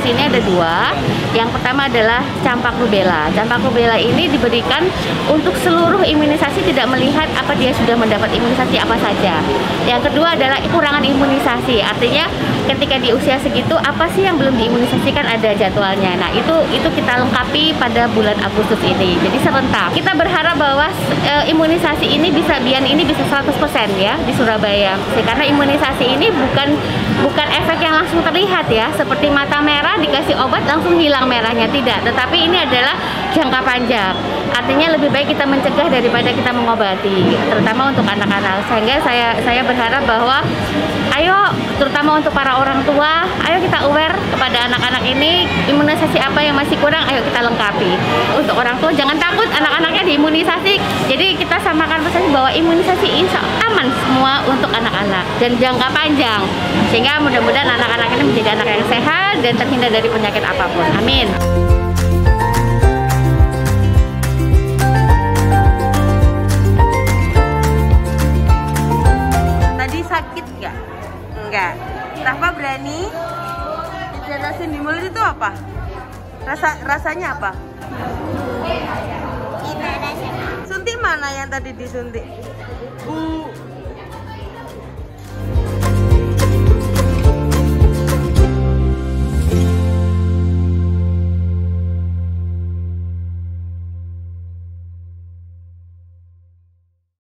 imunisasi ini ada dua. Yang pertama adalah campak rubella. Campak rubella ini diberikan untuk seluruh imunisasi tidak melihat apa dia sudah mendapat imunisasi apa saja. Yang kedua adalah kekurangan imunisasi. Artinya ketika di usia segitu apa sih yang belum diimunisasikan ada jadwalnya. Nah, itu itu kita lengkapi pada bulan Agustus ini. Jadi serentak. Kita berharap bahwa e, imunisasi ini bisa Bian ini bisa 100% ya di Surabaya. Karena imunisasi ini bukan bukan efek yang langsung terlihat ya, seperti mata merah dikasih obat langsung hilang merahnya tidak, tetapi ini adalah jangka panjang. Artinya lebih baik kita mencegah daripada kita mengobati, terutama untuk anak-anak. Sehingga saya saya berharap bahwa ayo terutama untuk para orang tua, ayo kita aware kepada anak-anak ini imunisasi apa yang masih kurang, ayo kita lengkapi. Untuk orang tua jangan takut diimunisasi. Jadi kita samakan pesan bahwa imunisasi insya aman semua untuk anak-anak dan jangka panjang. Sehingga mudah-mudahan anak-anak ini menjadi anak yang sehat dan terhindar dari penyakit apa pun. Amin. Tadi sakit nggak? Enggak. Rafa berani? Dijelasin di mulut itu apa? Rasa rasanya apa? Mana yang tadi disuntik? Bu